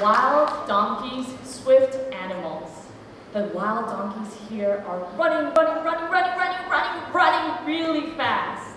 wild donkeys, swift animals. The wild donkeys here are running, running, running, running, running, running, running really fast.